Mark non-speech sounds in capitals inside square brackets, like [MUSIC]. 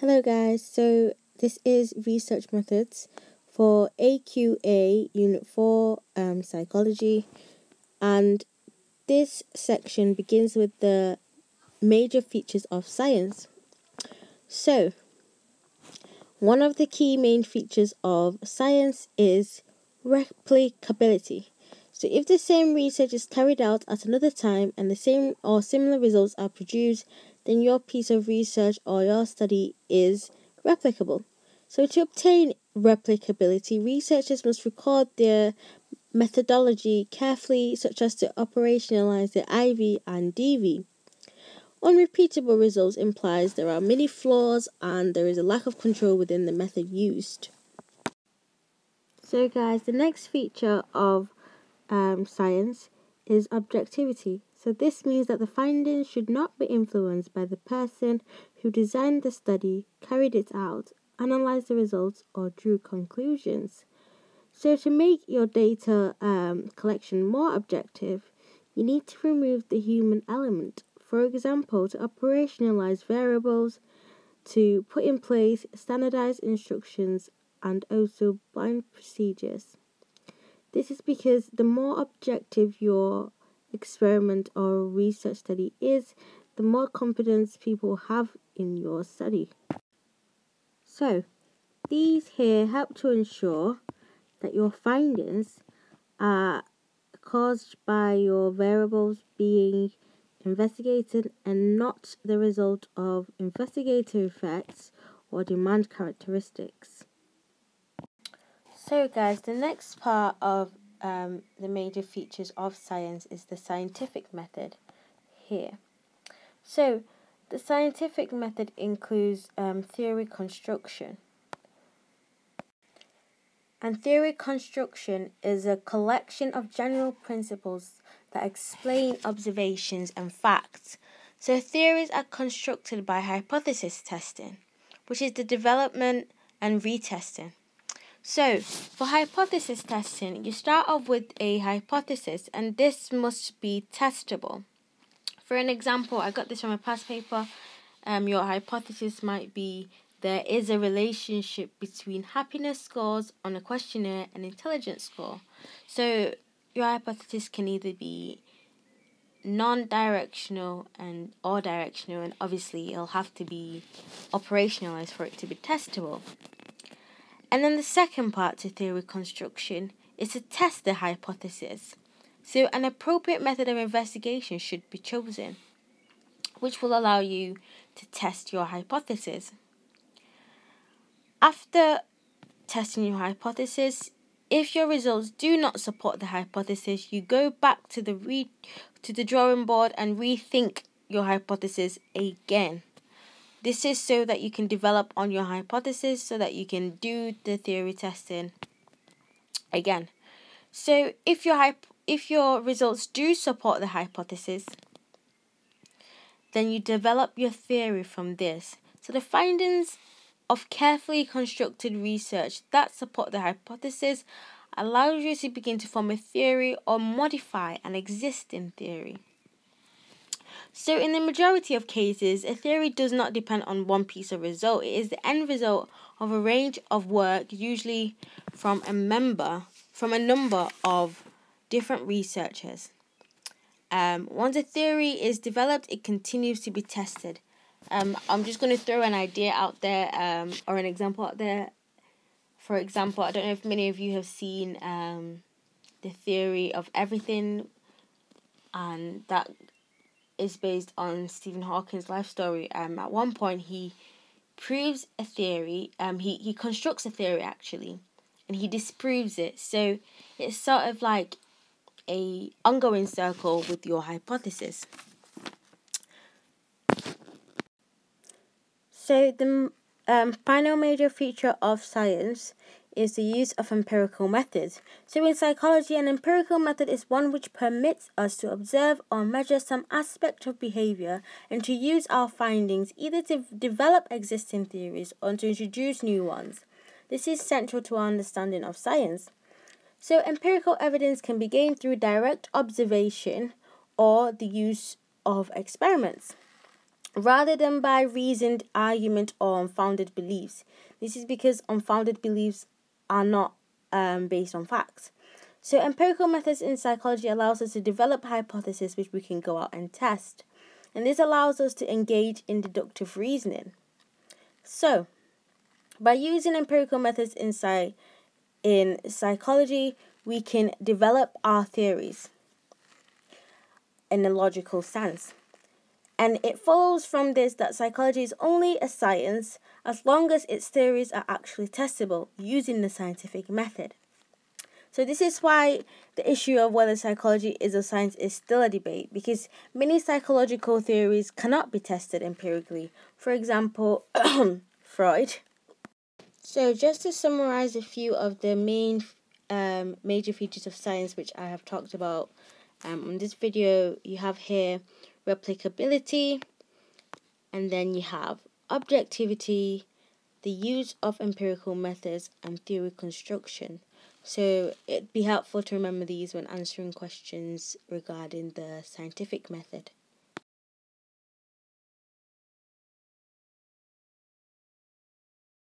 Hello guys, so this is research methods for AQA Unit 4 um, Psychology and this section begins with the major features of science. So, one of the key main features of science is replicability. So if the same research is carried out at another time and the same or similar results are produced, then your piece of research or your study is replicable. So, to obtain replicability, researchers must record their methodology carefully, such as to operationalize the IV and DV. Unrepeatable results implies there are many flaws and there is a lack of control within the method used. So, guys, the next feature of um, science is objectivity. So this means that the findings should not be influenced by the person who designed the study, carried it out, analyzed the results, or drew conclusions. So to make your data um, collection more objective, you need to remove the human element. For example, to operationalize variables, to put in place standardized instructions, and also blind procedures. This is because the more objective your experiment or research study is, the more confidence people have in your study. So, these here help to ensure that your findings are caused by your variables being investigated and not the result of investigative effects or demand characteristics. So, guys, the next part of um, the major features of science is the scientific method here. So, the scientific method includes um, theory construction. And theory construction is a collection of general principles that explain observations and facts. So, theories are constructed by hypothesis testing, which is the development and retesting so, for hypothesis testing, you start off with a hypothesis and this must be testable. For an example, I got this from a past paper. Um, your hypothesis might be there is a relationship between happiness scores on a questionnaire and intelligence score. So, your hypothesis can either be non-directional and or directional and obviously it'll have to be operationalized for it to be testable. And then the second part to theory construction is to test the hypothesis. So, an appropriate method of investigation should be chosen, which will allow you to test your hypothesis. After testing your hypothesis, if your results do not support the hypothesis, you go back to the re- to the drawing board and rethink your hypothesis again. This is so that you can develop on your hypothesis so that you can do the theory testing again. So if your if your results do support the hypothesis, then you develop your theory from this. So the findings of carefully constructed research that support the hypothesis allows you to begin to form a theory or modify an existing theory. So, in the majority of cases, a theory does not depend on one piece of result. It is the end result of a range of work, usually from a member, from a number of different researchers. Um, once a theory is developed, it continues to be tested. Um, I'm just going to throw an idea out there um, or an example out there. For example, I don't know if many of you have seen um, the theory of everything, and that is based on Stephen Hawking's life story. Um, at one point, he proves a theory. Um, he he constructs a theory actually, and he disproves it. So it's sort of like a ongoing circle with your hypothesis. So the um, final major feature of science is the use of empirical methods. So, in psychology, an empirical method is one which permits us to observe or measure some aspect of behavior and to use our findings either to develop existing theories or to introduce new ones. This is central to our understanding of science. So, empirical evidence can be gained through direct observation or the use of experiments. rather than by reasoned argument or unfounded beliefs. This is because unfounded beliefs are not um, based on facts. So empirical methods in psychology allows us to develop hypotheses which we can go out and test. And this allows us to engage in deductive reasoning. So, by using empirical methods in, psy- in psychology, we can develop our theories in a logical sense. And it follows from this that psychology is only a science as long as its theories are actually testable using the scientific method. So, this is why the issue of whether psychology is a science is still a debate because many psychological theories cannot be tested empirically. For example, [COUGHS] Freud. So, just to summarize a few of the main um, major features of science which I have talked about um, in this video, you have here replicability, and then you have objectivity, the use of empirical methods, and theory construction. So it'd be helpful to remember these when answering questions regarding the scientific method.